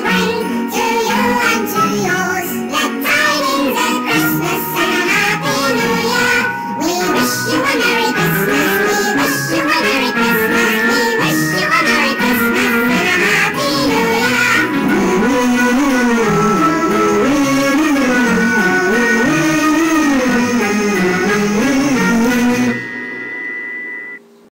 Bye.